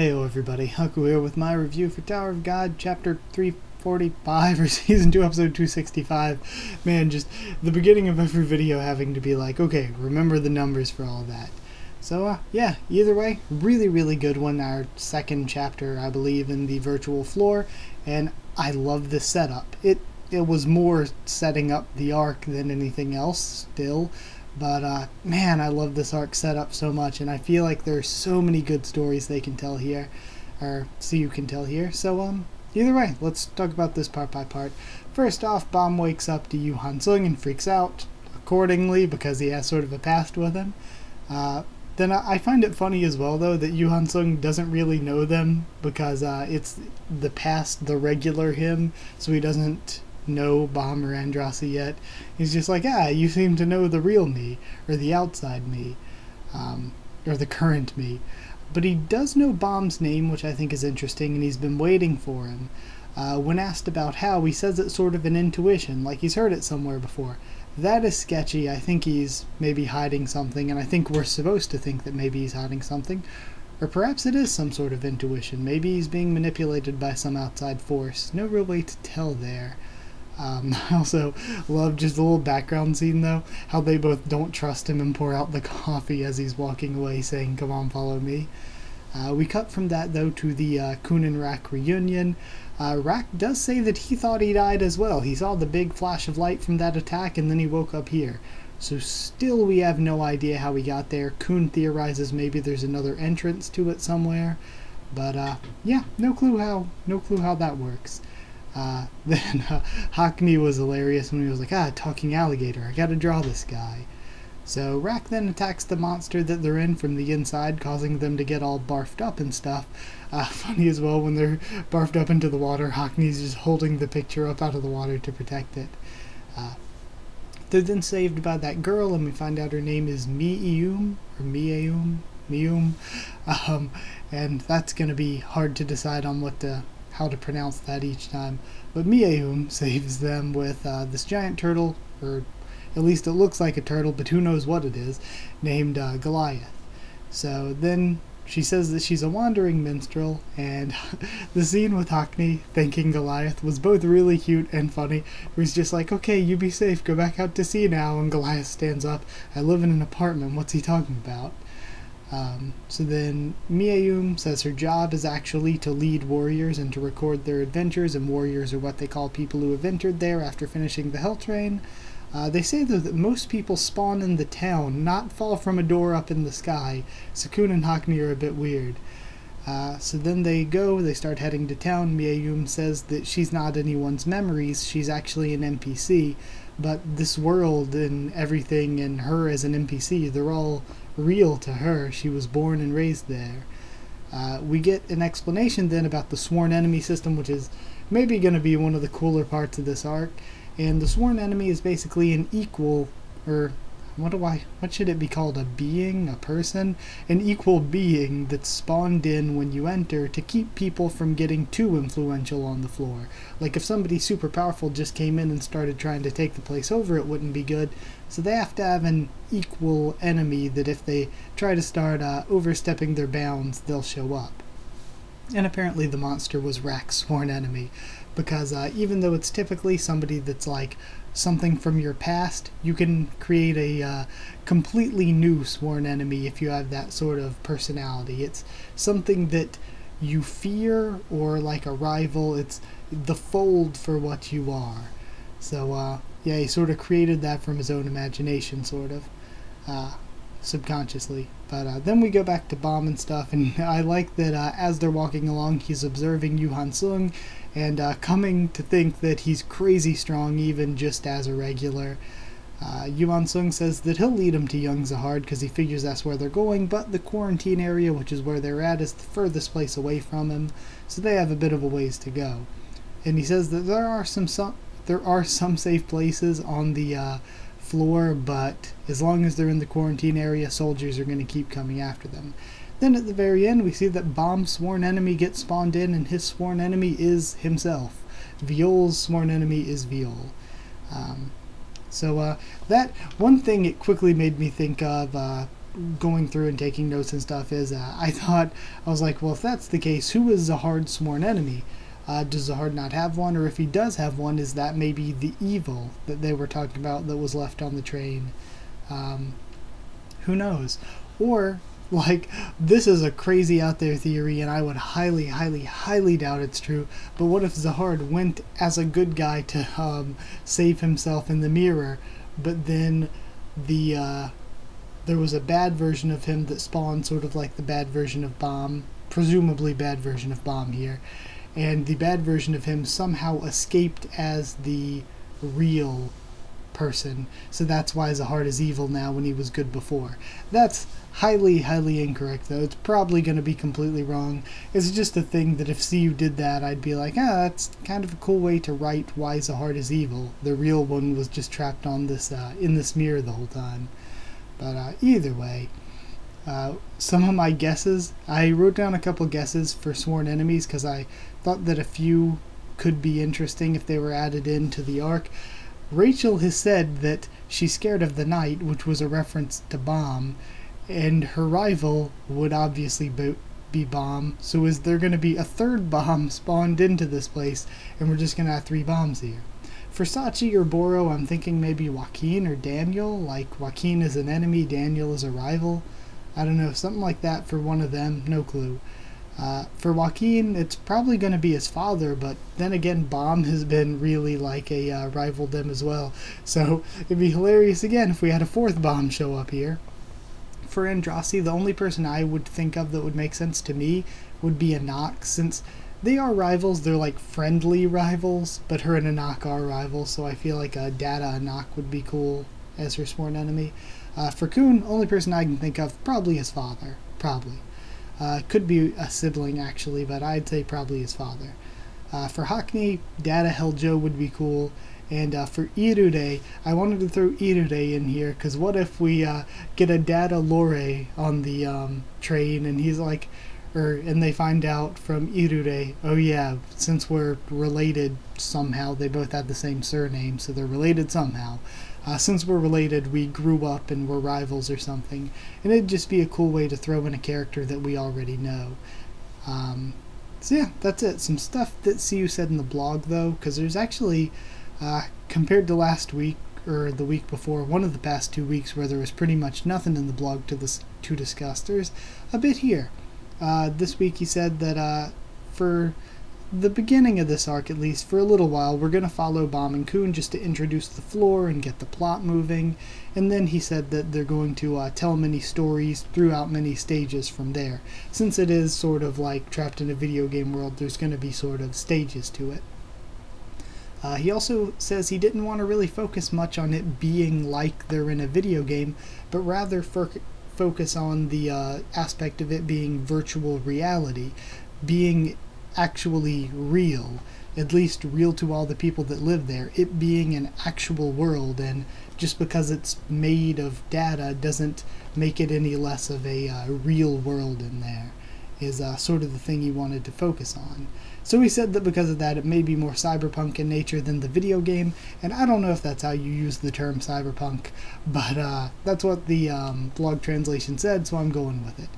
Heyo everybody, Haku here with my review for Tower of God, chapter 345, or season 2, episode 265. Man, just the beginning of every video having to be like, okay, remember the numbers for all that. So, uh, yeah, either way, really, really good one. Our second chapter, I believe, in the virtual floor, and I love this setup. It, it was more setting up the arc than anything else, still. But uh, man, I love this arc setup so much, and I feel like there's so many good stories they can tell here, or so you can tell here. So um, either way, let's talk about this part by part. First off, Bam wakes up to Yu Hansung and freaks out accordingly because he has sort of a past with him. Uh, then I find it funny as well though that Yu Hansung doesn't really know them because uh, it's the past, the regular him, so he doesn't know Bam or Androssi yet. He's just like, ah, you seem to know the real me, or the outside me, um, or the current me. But he does know Bam's name, which I think is interesting, and he's been waiting for him. Uh, when asked about how, he says it's sort of an intuition, like he's heard it somewhere before. That is sketchy. I think he's maybe hiding something, and I think we're supposed to think that maybe he's hiding something. Or perhaps it is some sort of intuition. Maybe he's being manipulated by some outside force. No real way to tell there. Um, I also love just a little background scene though, how they both don't trust him and pour out the coffee as he's walking away saying, come on, follow me. Uh, we cut from that though to the uh, Khun and Rak reunion. Uh, Rak does say that he thought he died as well. He saw the big flash of light from that attack and then he woke up here. So still we have no idea how he got there. Khun theorizes maybe there's another entrance to it somewhere. But uh, yeah, no clue how no clue how that works. Uh, then uh, Hockney was hilarious when he was like, ah, talking alligator, I gotta draw this guy. So Rak then attacks the monster that they're in from the inside, causing them to get all barfed up and stuff. Uh, funny as well, when they're barfed up into the water, Hockney's just holding the picture up out of the water to protect it. Uh, they're then saved by that girl, and we find out her name is Mi-eum, or Mi-eum, Mium, um, and that's going to be hard to decide on what to how to pronounce that each time. But Mi-eum saves them with uh, this giant turtle, or at least it looks like a turtle, but who knows what it is, named uh, Goliath. So then she says that she's a wandering minstrel, and the scene with Hockney thanking Goliath was both really cute and funny. He's just like, okay, you be safe, go back out to sea now, and Goliath stands up, I live in an apartment, what's he talking about? Um, so then Mi-eum says her job is actually to lead warriors and to record their adventures, and warriors are what they call people who have entered there after finishing the Hell Train. Uh, they say though that most people spawn in the town, not fall from a door up in the sky. Sakun and Hockney are a bit weird. Uh, so then they go, they start heading to town. Mi-eum says that she's not anyone's memories, she's actually an NPC, but this world and everything and her as an NPC, they're all real to her. She was born and raised there. Uh, we get an explanation then about the sworn enemy system, which is maybe going to be one of the cooler parts of this arc. And the sworn enemy is basically an equal, or what do I, what should it be called? A being, a person? An equal being that's spawned in when you enter to keep people from getting too influential on the floor. Like if somebody super powerful just came in and started trying to take the place over, it wouldn't be good. So they have to have an equal enemy that if they try to start uh, overstepping their bounds, they'll show up. And apparently the monster was Rak's sworn enemy, because uh, even though it's typically somebody that's like something from your past, you can create a uh, completely new sworn enemy if you have that sort of personality. It's something that you fear or like a rival. It's the fold for what you are. So, uh, yeah, he sort of created that from his own imagination, sort of, uh, subconsciously. But uh, then we go back to Bam and stuff, and I like that uh, as they're walking along, he's observing Yu Hansung and uh, coming to think that he's crazy strong even just as a regular. Uh, Yu Hansung says that he'll lead him to Young Zahard because he figures that's where they're going, but the quarantine area, which is where they're at, is the furthest place away from him, so they have a bit of a ways to go. And he says that there are some, some there are some safe places on the uh, floor, but as long as they're in the quarantine area, soldiers are going to keep coming after them. Then at the very end, we see that Bam's sworn enemy gets spawned in, and his sworn enemy is himself. Viole's sworn enemy is Viole. Um, so uh, that one thing it quickly made me think of uh, going through and taking notes and stuff is uh, I thought I was like, well, if that's the case, who is Zahard's sworn enemy? Uh, does Zahard not have one, or if he does have one, is that maybe the evil that they were talking about that was left on the train? Um, who knows? Or like this is a crazy out there theory, and I would highly, highly, highly doubt it's true. But what if Zahard went as a good guy to um, save himself in the mirror, but then the uh, there was a bad version of him that spawned sort of like the bad version of Bam, presumably bad version of Bam here, and the bad version of him somehow escaped as the real person. So that's why Zahard is evil now when he was good before. That's highly, highly incorrect, though. It's probably going to be completely wrong. It's just a thing that if SIU did that, I'd be like, ah, that's kind of a cool way to write why Zahard is evil. The real one was just trapped on this, uh, in this mirror the whole time. But uh, either way, uh, some of my guesses, I wrote down a couple guesses for sworn enemies because I thought that a few could be interesting if they were added into the arc. Rachel has said that she's scared of the night, which was a reference to Bam, and her rival would obviously be, be Bam. So is there going to be a third Bam spawned into this place, and we're just going to have three Bams here? For Sachi or Boro, I'm thinking maybe Hoaqin or Daniel. Like Hoaqin is an enemy, Daniel is a rival. I don't know, something like that for one of them. No clue. Uh, for Hoaqin, it's probably going to be his father, but then again, Bam has been really like a uh, rival them as well. So it'd be hilarious again if we had a fourth Bam show up here. For Androssi, the only person I would think of that would make sense to me would be Anak, since they are rivals. They're like friendly rivals, but her and Anak are rivals, so I feel like a Data Anak would be cool as her sworn enemy. Uh, for Khun, only person I can think of, probably his father. Probably. Uh, could be a sibling actually, but I'd say probably his father. Uh, for Hockney, Data Hell Joe would be cool. And uh, for Irude, I wanted to throw Irude in here because what if we uh, get a Data Lore on the um, train and he's like, or and they find out from Irude, oh yeah, since we're related somehow, they both have the same surname, so they're related somehow uh, since we're related, we grew up and we're rivals or something. And it'd just be a cool way to throw in a character that we already know. Um, so yeah, that's it. Some stuff that SIU said in the blog though, because there's actually, uh, compared to last week or the week before, one of the past two weeks where there was pretty much nothing in the blog to this to discuss. There's a bit here. Uh, this week he said that uh, for the beginning of this arc, at least for a little while, we're going to follow Bam and Khun just to introduce the floor and get the plot moving. And then he said that they're going to uh, tell many stories throughout many stages from there. Since it is sort of like trapped in a video game world, there's going to be sort of stages to it. Uh, he also says he didn't want to really focus much on it being like they're in a video game, but rather focus on the uh, aspect of it being virtual reality, being actually real, at least real to all the people that live there, it being an actual world, and just because it's made of data doesn't make it any less of a uh, real world in there, is uh, sort of the thing he wanted to focus on. So he said that because of that, it may be more cyberpunk in nature than the video game, and I don't know if that's how you use the term cyberpunk, but uh, that's what the um, blog translation said, so I'm going with it.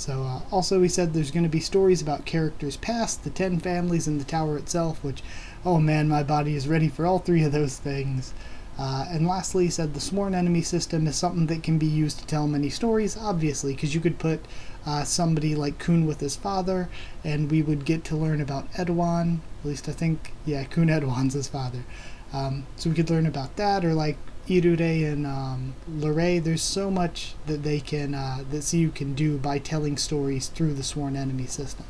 So, uh, also, he said there's going to be stories about characters past, the Ten Families, and the tower itself, which, oh man, my body is ready for all three of those things. Uh, and lastly, he said the sworn enemy system is something that can be used to tell many stories, obviously, because you could put uh, somebody like Khun with his father, and we would get to learn about Edwan. At least I think, yeah, Khun Edwan's his father. Um, so we could learn about that, or like Irude and um, there's so much that they can uh, that SIU can do by telling stories through the sworn enemy system.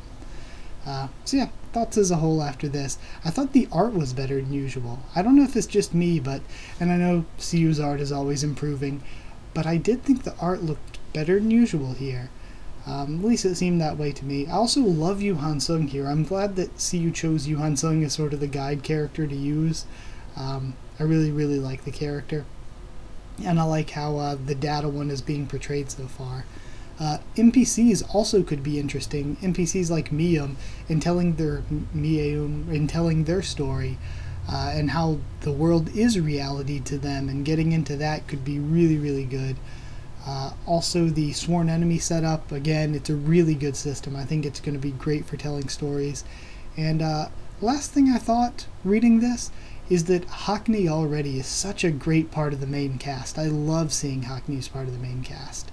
Uh, so yeah, thoughts as a whole after this. I thought the art was better than usual. I don't know if it's just me, but and I know SIU's art is always improving, but I did think the art looked better than usual here. Um, at least it seemed that way to me. I also love Yu Han Sung here. I'm glad that SIU chose Yu Han Sung as sort of the guide character to use. Um, I really, really like the character. And I like how uh, the data one is being portrayed so far. Uh, NPCs also could be interesting. NPCs like Mium in telling their Mium in telling their story, uh, and how the world is reality to them, and getting into that could be really really good. Uh, also, the Sworn Enemy setup, again, it's a really good system. I think it's going to be great for telling stories. And uh, last thing I thought reading this is that Hockney already is such a great part of the main cast. I love seeing Hockney as part of the main cast.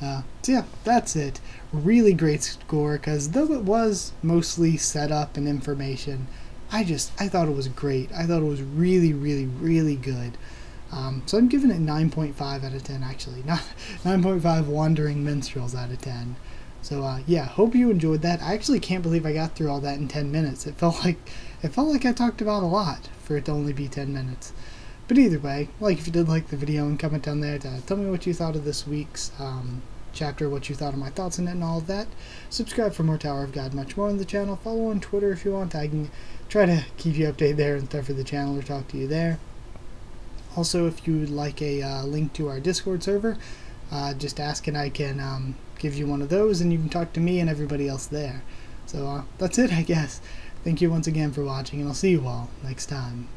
Uh, so yeah, that's it. Really great score because though it was mostly setup and information, I just I thought it was great. I thought it was really, really, really good. Um, so I'm giving it 9.5 out of 10 actually, not 9.5 Wandering Minstrels out of 10. So uh, yeah, hope you enjoyed that. I actually can't believe I got through all that in 10 minutes. It felt like it felt like I talked about a lot for it to only be 10 minutes. But either way, like if you did like the video and comment down there to tell me what you thought of this week's um, chapter, what you thought of my thoughts on it and all of that. Subscribe for more Tower of God, much more on the channel. Follow on Twitter if you want. I can try to keep you updated there and stuff for the channel or talk to you there. Also, if you would like a uh, link to our Discord server, uh, just ask and I can um, give you one of those and you can talk to me and everybody else there. So uh, that's it, I guess. Thank you once again for watching, and I'll see you all next time.